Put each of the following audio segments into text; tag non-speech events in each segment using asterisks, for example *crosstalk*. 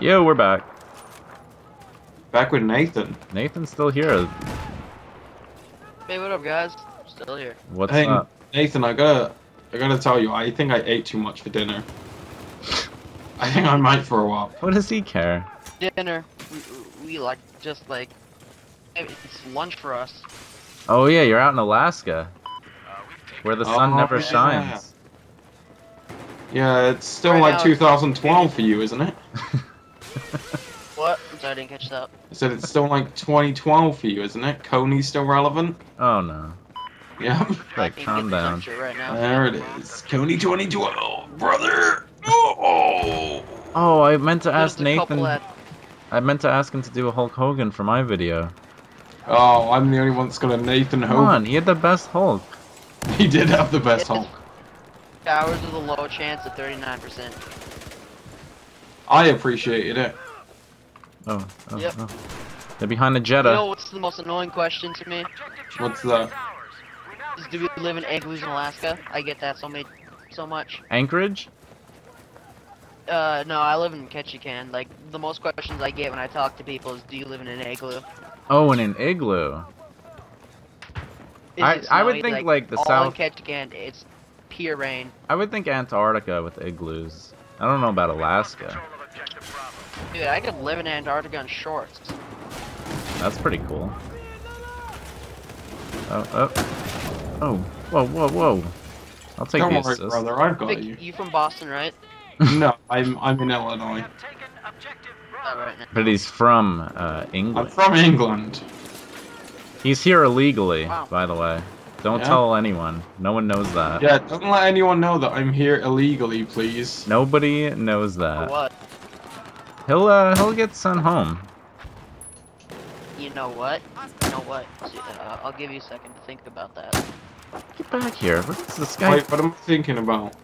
Yo, we're back. Back with Nathan. Nathan's still here. Hey, what up, guys? Still here. What's hey, up? Nathan, I gotta, I gotta tell you, I think I ate too much for dinner. I think I might for a while. What does he care? Dinner. We, we like just like it's lunch for us. Oh yeah, you're out in Alaska, uh, where the sun Oh, never yeah. shines. Yeah, it's still Right like now- 2012 for you, isn't it? *laughs* What? I'm sorry, I didn't catch that. I said it's still like 2012 for you, isn't it? Kony's still relevant. Oh no. Yeah. Like, I can't calm get the down. Right now. There it is. Coney 2012, brother. Oh. Oh, I meant to ask There's a couple Nathan. I meant to ask him to do a Hulk Hogan for my video. Oh, I'm the only one that's got a Nathan Come Hogan. on, he had the best Hulk. He did have the best Yes. Hulk. Ours with a low chance of 39%. I appreciated it. Oh, oh, Yep. oh. They're behind the You Jetta. know what's the most annoying question to me? What's that? Is do we live in igloos in Alaska? I get that so many, so much. Anchorage? Uh, no, I live in Ketchikan. Like, the most questions I get when I talk to people is, do you live in an igloo? Oh, in an igloo. Is I- I would snowy? think, like, the all south- in Ketchikan, it's pure rain. I would think Antarctica with igloos. I don't know about Alaska. Dude, I could live in Antarctica in shorts. That's pretty cool. Oh, oh. Oh, whoa, whoa, whoa. I'll take Don't the worry, assist. brother. I've got Vic, you. you from Boston, right? *laughs* No, I'm I'm in Illinois. Not right now. But he's from uh, I'm England. from England. He's here illegally, Wow. by the way. Don't Yeah? tell anyone. No one knows that. Yeah, don't let anyone know that I'm here illegally, please. Nobody knows that. what? He'll uh, he'll get sent home. You know what? You know what? Uh, I'll give you a second to think about that. Get back here. What's this guy? Wait, what am I thinking about?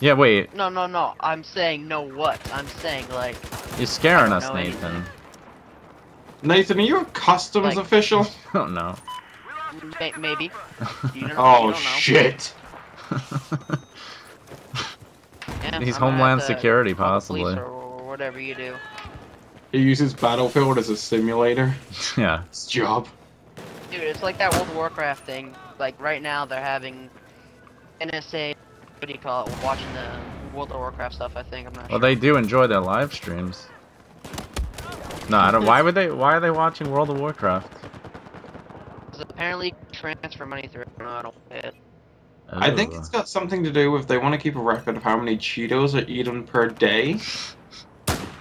Yeah, wait. No, no, no. I'm saying no what? I'm saying like You're scaring us, don't Nathan. Nathan, are you a customs Like- official? *laughs* Oh no. may- maybe. *laughs* You don't, you Oh shit! Yeah, He's I'm Homeland Security, call police possibly. Or whatever you do. He uses Battlefield as a simulator. yeah. *laughs* It's job. Dude, it's like that World of Warcraft thing. Like right now, they're having NSA. What do you call it? Watching the World of Warcraft stuff. I think I'm not Well, sure. they do enjoy their live streams. No, I don't. Why would they? Why are they watching World of Warcraft? 'Cause apparently transfer money through. No, I don't pay it. I think it's got something to do with they want to keep a record of how many Cheetos are eaten per day. *laughs*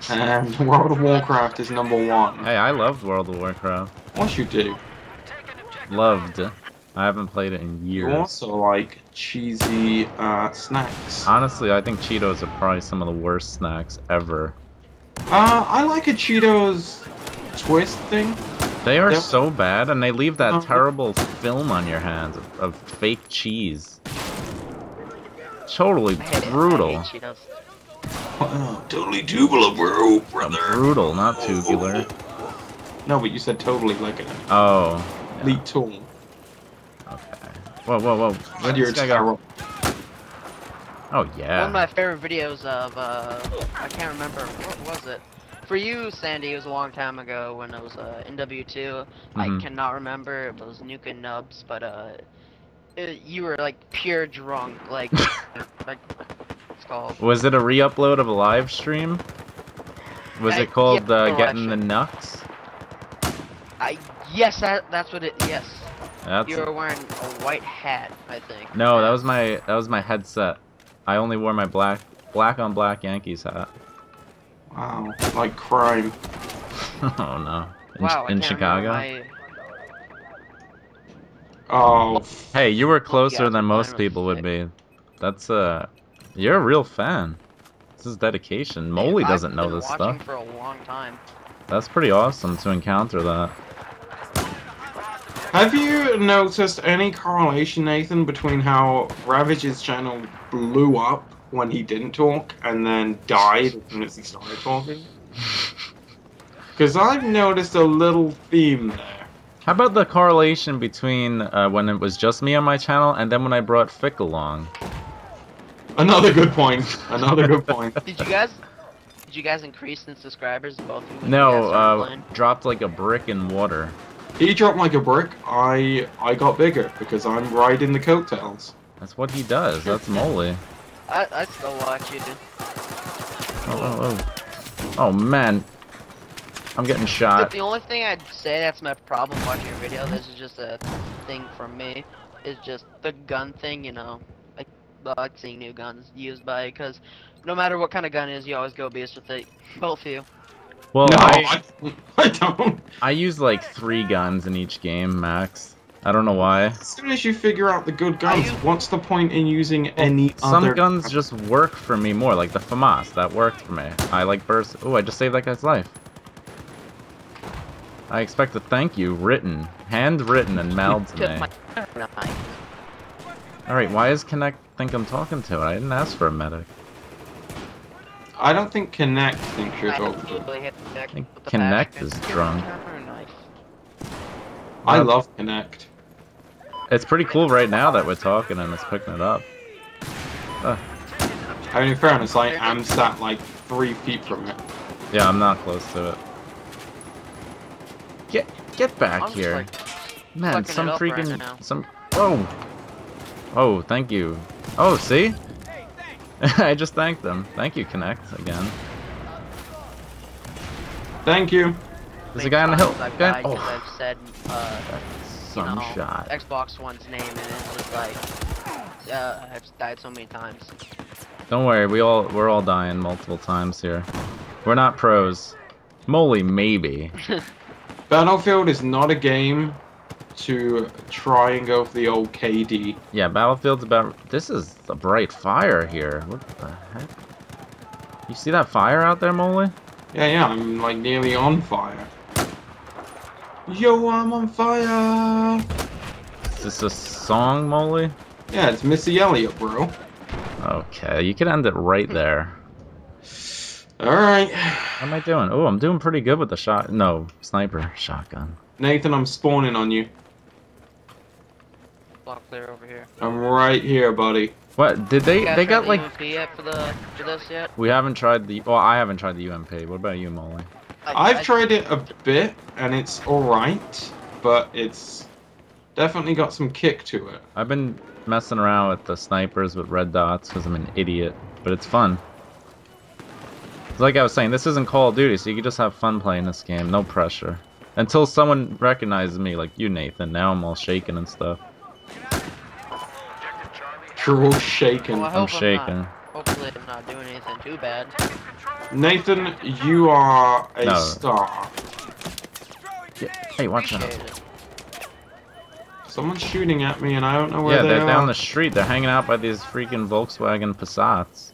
And *laughs* World of Warcraft is number one. Hey, I loved World of Warcraft. What you do? Loved. I haven't played it in years. You years. also like cheesy uh, snacks. Uh, Honestly, I think Cheetos are probably some of the worst snacks ever. I like a Cheetos twist thing. They are Yep. so bad, and they leave that Uh-huh. terrible film on your hands of, of fake cheese. Totally I hate it. I brutal. Hate Cheetos. Oh, totally tubular, bro, brother. Brutal, not tubular. No, but you said totally like an Oh. elite tool. Okay. Whoa, whoa, whoa. Where And you're this guy go? terrible. Oh One of my favorite videos of, uh, I can't remember, what was it? For you, Sandy, it was a long time ago when it was uh, MW2. I Mhm. cannot remember if it was Nuke and Nubs, but uh, it, you were like pure drunk, like, *laughs* like, it's called. Was it a re-upload of a live stream? Was I- it called yeah, uh, no, Getting the actually. Nuts? I yes, that that's what it. Yes, That's you were wearing a white hat, I think. no, that was my that was my headset. I only wore my black black on black Yankees hat. Wow, like crime. *laughs* *laughs* oh no. In, Wow, in Chicago. remember Oh, Hey, you were closer yeah, than most people would be. That's uh, you're a real fan. This is dedication. my- Molly doesn't know this stuff. for a long time. That's pretty awesome to encounter that. Have you noticed any correlation, Nathan, between how Ravage's channel blew up when he didn't talk and then died as soon as he started talking? *laughs* Because I've noticed a little theme there. How about the correlation between uh, when it was just me on my channel and then when I brought Fick along? Another good point. Another good point. Did you guys? Did you guys increase in subscribers, both of you? when you No, uh, playing? dropped like a brick in water. He dropped like a brick. I I got bigger because I'm riding the coattails. That's what he does. That's *laughs* Molly. I, I still watch you. dude. Oh, oh, oh. Oh man. I'm getting The, shot. the only thing I'd say that's my problem watching your video, this is just a thing from me, is just the gun thing, you know. I like seeing new guns used by, because no matter what kind of gun it is, you always go beast with it. Both of you. Well, no, I, I, I don't. I use like three guns in each game, max. I don't know why. As soon as you figure out the good guns, you- what's the point in using any Some other? guns just work for me more, like the FAMAS. That worked for me. I like burst. Oh, I just saved that guy's life. I expect a thank you written, handwritten, and mailed to me. Alright, why is Kinect think I'm talking to? I didn't ask for a medic. I don't think Kinect thinks you're I talking to. totally hit the deck think Kinect is drunk. I love Kinect. It's pretty cool right now that we're talking and it's picking it up. Uh, I mean, in fairness, I am sat like three feet from it. yeah, I'm not close to it. Get get back I'm here. like, Man, some it right freaking some Oh. Oh, thank you. Oh, see? *laughs* I just thanked them. Thank you, Kinect, again. Thank you. There's a guy on the hill. I've Guy- oh, I've said, uh, some you know, shot. Xbox One's name and it's just like, uh, I've died so many times. Don't worry, we all we're all dying multiple times here. We're not pros. Moly, maybe. *laughs* Battlefield is not a game to try and go for the old KD. Yeah, Battlefield's about. This is a bright fire here. What the heck? You see that fire out there, Moly? Yeah, yeah, I'm like nearly on fire. Yo, I'm on fire! Is this a song, Moly? Yeah, it's Missy Elliott, bro. Okay, you can end it right hmm. there. Alright. How am I doing? Oh, I'm doing pretty good with the shot. No, sniper shotgun. Nathan, I'm spawning on you. Block clear over here. I'm right here, buddy. What did they? They got the like. UMP yet for the for this yet? We haven't tried the. Well, I haven't tried the UMP. What about you, Molly? I- I've I- tried it a bit, and it's alright, but it's definitely got some kick to it. I've been messing around with the snipers with red dots because I'm an idiot, but it's fun. Like I was saying, this isn't Call of Duty, so you can just have fun playing this game, no pressure. Until someone recognizes me, like you, Nathan. Now I'm all shaking and stuff. You're all shaken. Well, I I'm hope shaking. not, hopefully I'm not doing anything too bad. Nathan, you are a No. star. Hey, watch out. Someone's shooting at me, and I don't know where Yeah, they are. Yeah, they're down the street. They're hanging out by these freaking Volkswagen Passats.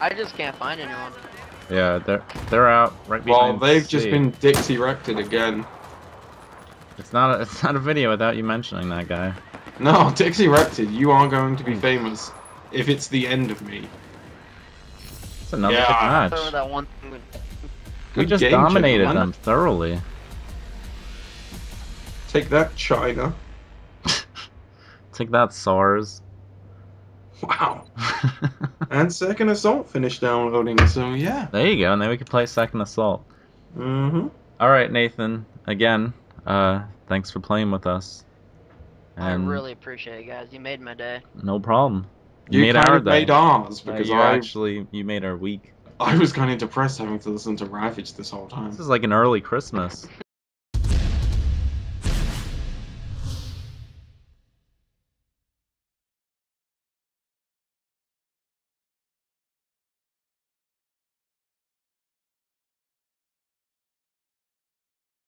I just can't find anyone. Yeah, they're they're out right behind. well, they've just been Dixie wrecked again. It's not a it's not a video without you mentioning that guy. No, *laughs* Dixie wrecked You are going to Hmm. be famous if it's the end of me. It's another Yeah. good match. that one We just game, dominated gentlemen. them thoroughly. Take that, China. *laughs* Take that, SARS. Wow. *laughs* And second assault finished downloading, so yeah. there you go, and then we can play Second Assault. Mm-hmm. All right, Nathan. Again, uh, thanks for playing with us. And I really appreciate it, guys. You made my day. no problem. You, made kind our of day. made ours Uh, because you I actually you made our week. I was kind of depressed having to listen to Ravage this whole time. This is like an early Christmas. *laughs*